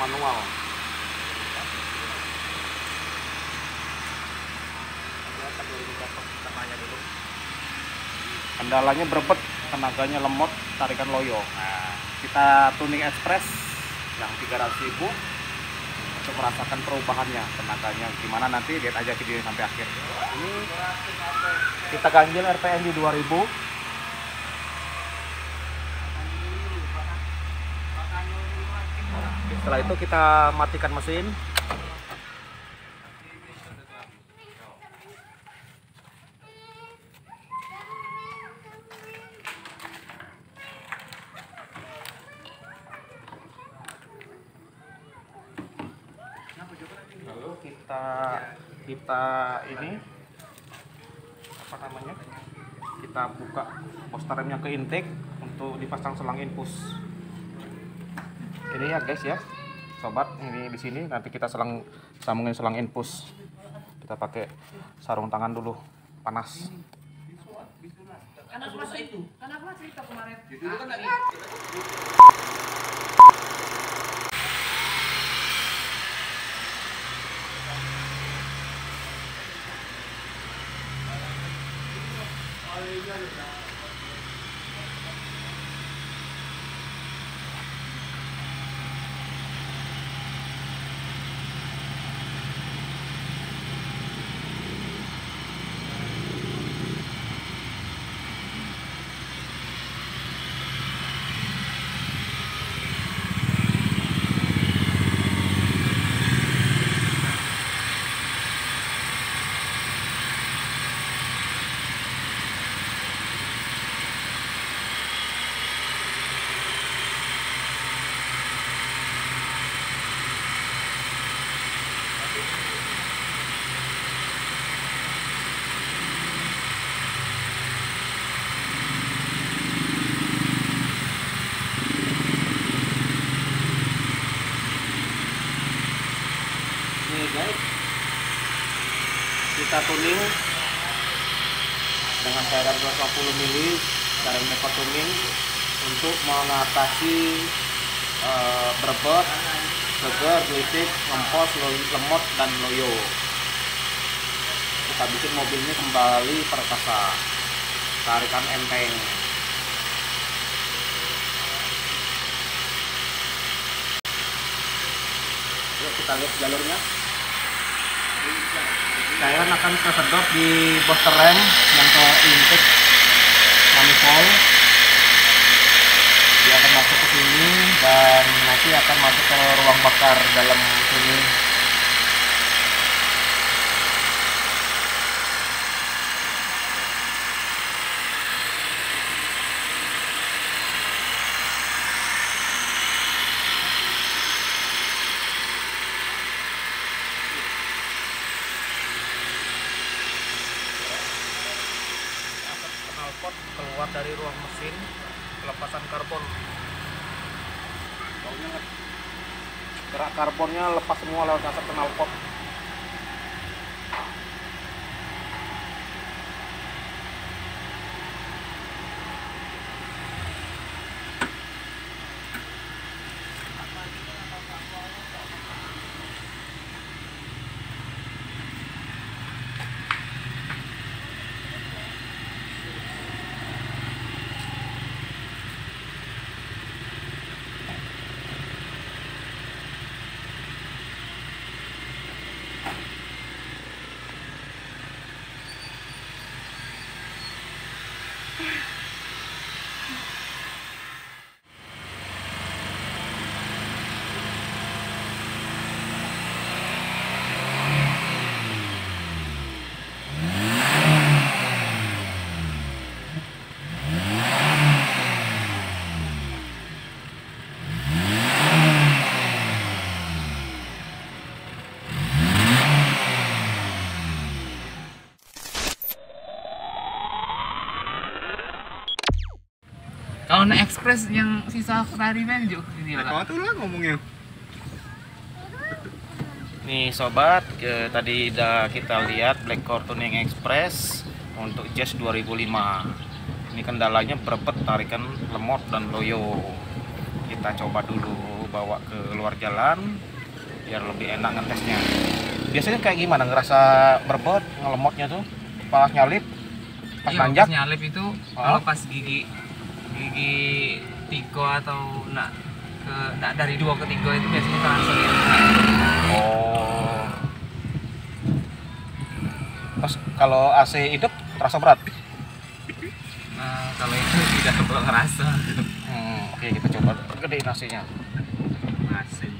manual. Kendalanya berebet, tenaganya lemot, tarikan loyo. Nah, kita tuning express yang 300 ribu untuk merasakan perubahannya tenaganya gimana nanti lihat aja video sampai akhir ini kita ganjil RPM di 2000 setelah itu kita matikan mesin. Lalu kita kita ini apa namanya? Kita buka poster remnya ke intake untuk dipasang selang infus. Ini ya guys ya sobat ini di sini. Nanti kita selang sambungin selang infus. Kita pakai sarung tangan dulu. Panas. Anak masa itu, anak masa cerita kemarin. ini guys kita tuning dengan cairan 250 mili cairan mepa tuning untuk mengatasi eh, berbet, seger, gelitik, ngempos, lemot, dan loyo. Kita bikin mobil ini kembali perkasa. Tarikan enteng. Yuk kita lihat jalurnya cairan akan tersedot di booster rem yang ke intake manifold dia akan masuk ke sini dan nanti akan masuk ke ruang bakar dalam sini asap knalpot keluar dari ruang mesin pelepasan karbon. Baunya gerak karbonnya lepas semua lewat asap knalpot Ekspres yang sisa Ferrari juga ini lah. Kau tuh lah ngomongnya. Nih sobat, ke, tadi udah kita lihat Black Core Tuning Express untuk Jazz 2005. ini kendalanya berebet tarikan lemot dan loyo kita coba dulu bawa ke luar jalan biar lebih enak ngetesnya biasanya kayak gimana ngerasa berebet ngelemotnya tuh pas nyalip pas Iya, nanjak pas nyalip itu Oh. kalau pas gigi gigi tiga atau nak ke nak dari dua ke tiga itu biasanya terasa gitu. oh. Terus kalau AC hidup terasa berat? Nah, kalau itu tidak terasa Hmm, oke kita coba gedein AC-nya masih.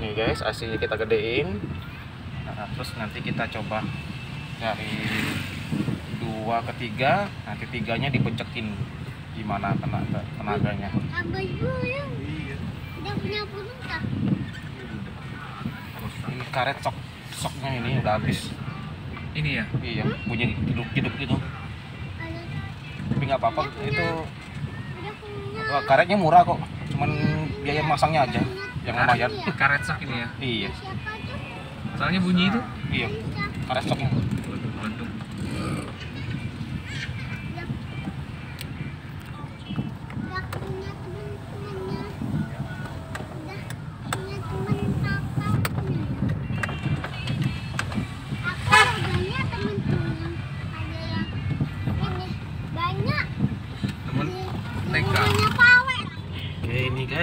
Nih guys AC-nya kita gedein. Nah, terus nanti kita coba dari dua ke tiga nanti tiganya dipencekin gimana kena tenaganya. Burung tak? ini karet sok soknya ini udah habis. Ini ya? Iya bunyi hidup hidup gitu. Tapi nggak apa-apa itu wah, karetnya murah kok cuman biaya masangnya aja yang lumayan. Karet sok ini ya? Iya. Soalnya bunyi itu. Iya karet soknya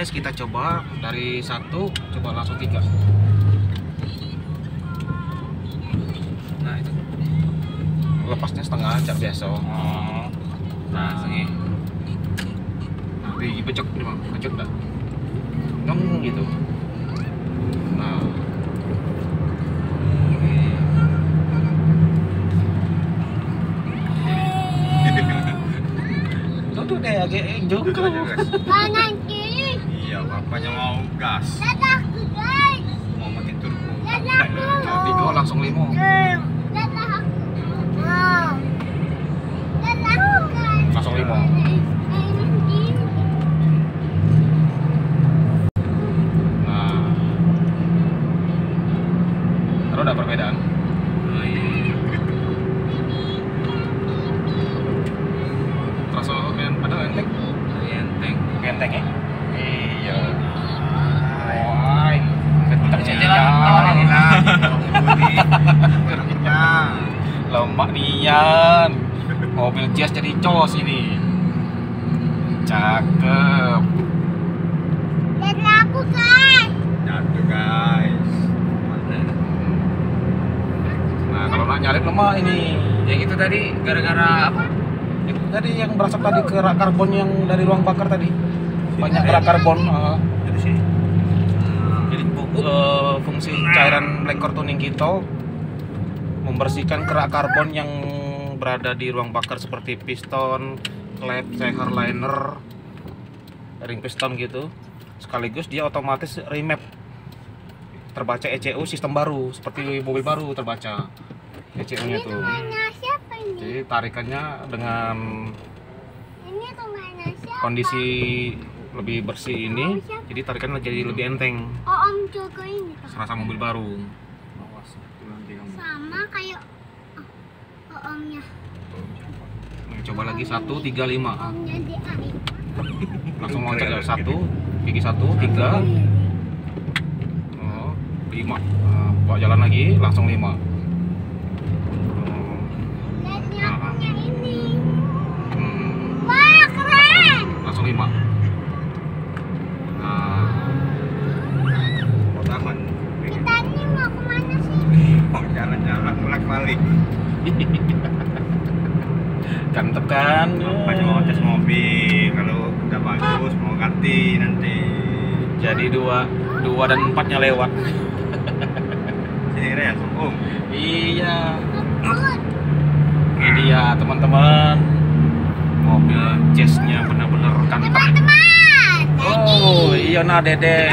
guys kita coba dari satu coba langsung tiga. Nah itu. Lepasnya setengah aja biasa. Oh. nah sini. Di becek nih bang. Becek dah dong gitu. Nah. Tuh deh agak jongkok. Kanan bapaknya mau gas, guys. mau mati turbo. Lihat aku. Tiga langsung guys. Langsung lima. Nah. Terus ada perbedaan. oh iya Terasa main ada enteng. enteng Enteng ya? Iya. Wah. Kenceng Bisa sih jalan ya. tol ini. Kenyang. Lemak nian. Mobil jazz jadi cos ini. Cakep. Lihat aku guys. Jatuh guys. Nah, kalau nak nyalip lemah ini. yang itu tadi gara-gara apa Itu tadi yang berasap tadi kerak karbon yang dari ruang bakar tadi. Banyak kerak karbon. ah. Dari sini. Jadi bu- eh, fungsi cairan black tuning kita membersihkan kerak karbon yang berada di ruang bakar seperti piston, klep, seher liner, ring piston gitu. Sekaligus dia otomatis remap terbaca ECU sistem baru seperti mobil baru terbaca ECU-nya Ini tuh. rumahnya siapa ini? Jadi tarikannya dengan Ini rumahnya siapa? kondisi lebih bersih ini, jadi tarikannya jadi lebih enteng, Oh Om Joko ini serasa mobil baru. Sama kayak Omnya. Coba lagi satu tiga lima. Langsung loncat ya satu gigi satu tiga. Oh, lima. Nah, bawa jalan lagi langsung lima. Ini. hmm, Wah keren. langsung lima. Nah. Jalan-jalan bolak balik. gantep kan Bapaknya mau tes mobil. Kalau udah bagus mau ganti nanti. jadi dua dua dan empatnya lewat Sini Ren, Om. iya Ngebut. ini dia teman-teman mobil jazznya benar-benar Teman-teman. oh iya nah dede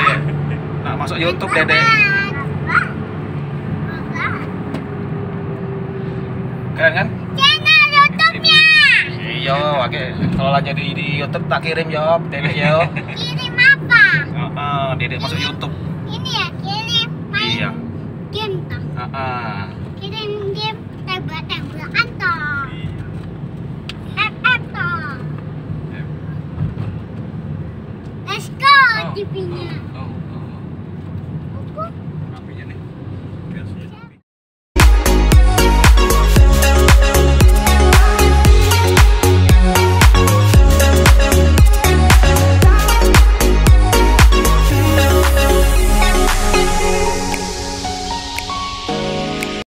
nah masuk YouTube dede keren kan yo oke. kalau lah jadi di YouTube tak kirim yo dede yo kirim apa uh, uh, dedek masuk YouTube ini ya kirim main iya. game toh uh, uh. kirim game tembak tembakan toh iya. app toh let's go oh. oh, oh.